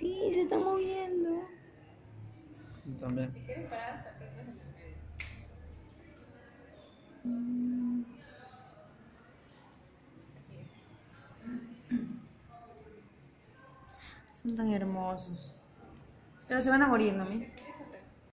Sí, se está moviendo. También. Mm. Son tan hermosos. Pero se van a morir, ¿no?